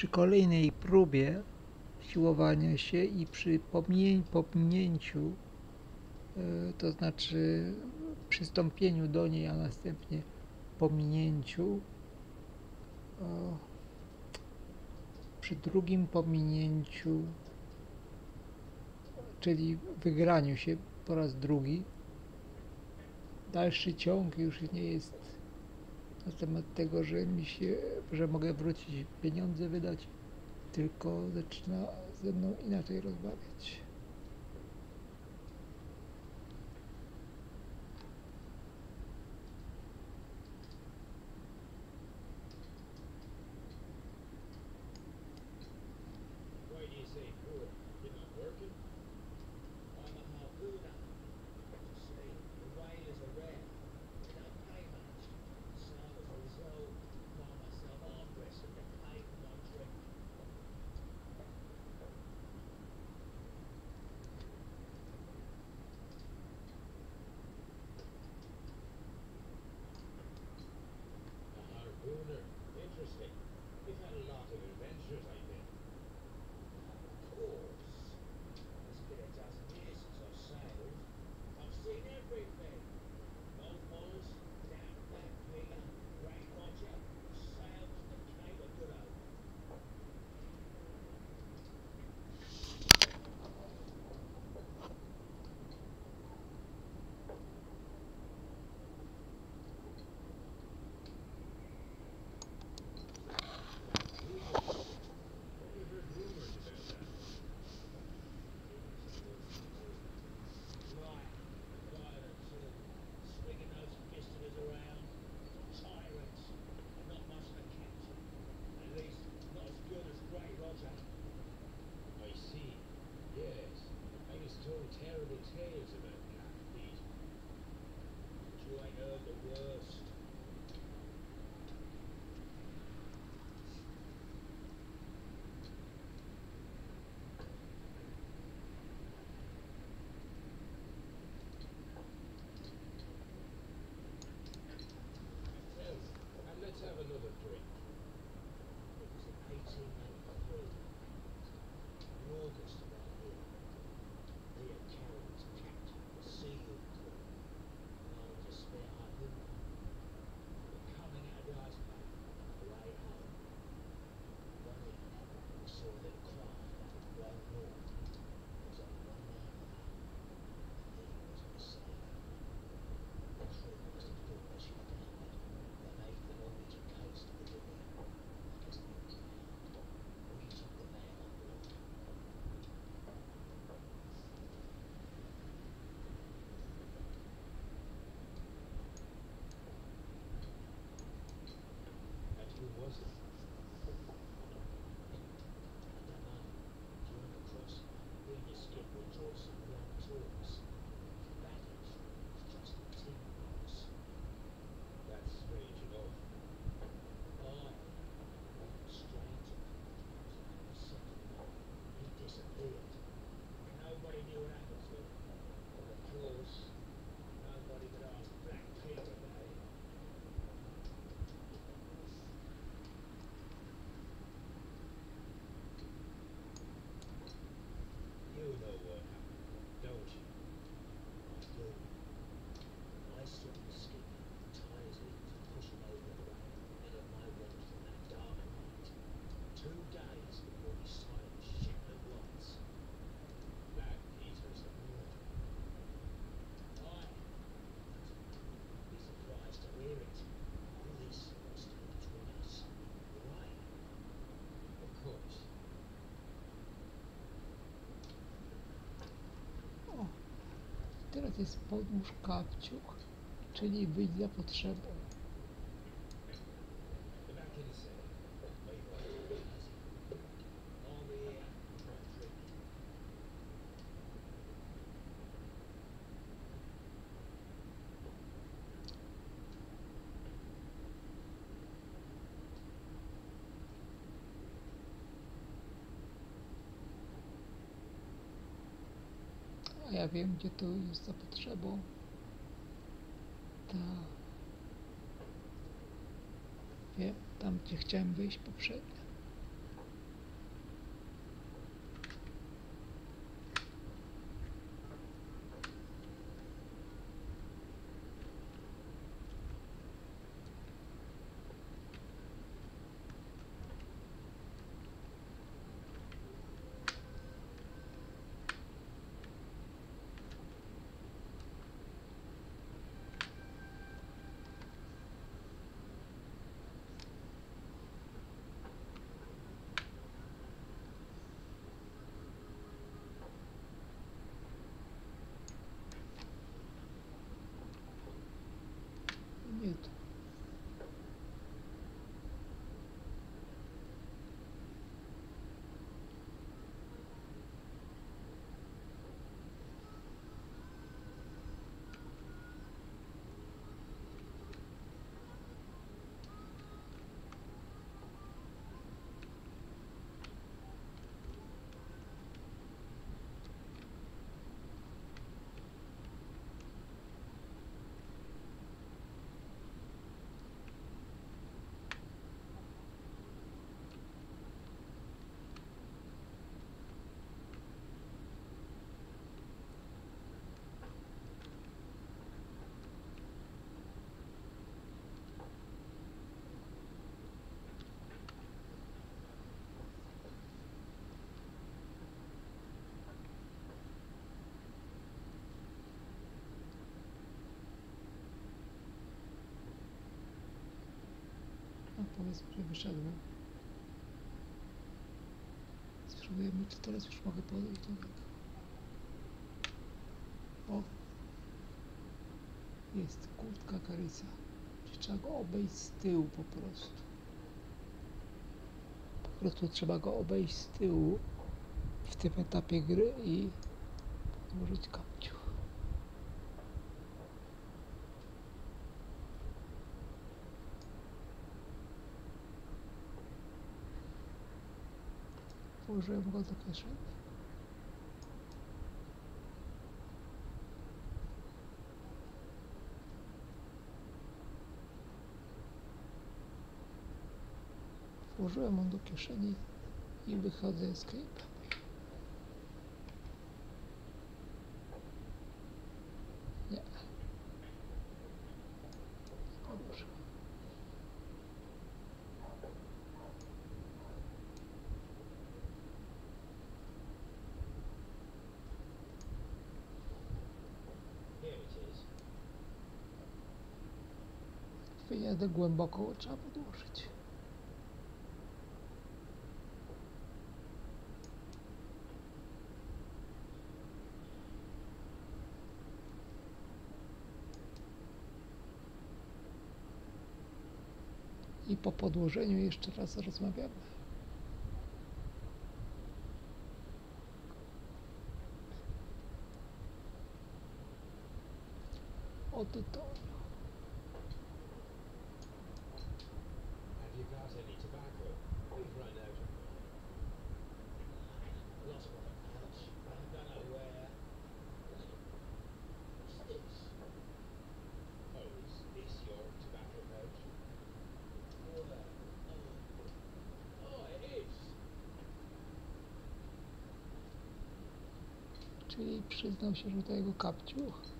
przy kolejnej próbie siłowania się i przy pominięciu, e, to znaczy przystąpieniu do niej, a następnie pominięciu, przy drugim pominięciu, czyli wygraniu się po raz drugi, dalszy ciąg już nie jest na temat tego, że mi się, że mogę wrócić, pieniądze wydać, tylko zaczyna ze mną inaczej rozmawiać. to jest podłóż kapciuch, czyli wyjdź za potrzebą. a ja wiem, gdzie to jest za potrzebą. Ta... Wiem, tam gdzie chciałem wyjść poprzednio. Powiedzmy, że wyszedłem. Spróbujemy, czy teraz już mogę podejść do niego. O! Jest kurtka karyca. Trzeba go obejść z tyłu po prostu. Po prostu trzeba go obejść z tyłu w tym etapie gry i podłożyć kapciuch. Włożyłem go do kieszeni. Włożyłem on do kieszeni i wychodzę escape. Wyjadę głęboko, trzeba podłożyć. I po podłożeniu jeszcze raz rozmawiamy. O tytoniu. Czyli przyznał się, że to jego kapciuch.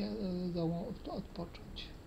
Do domu od- odpocząć.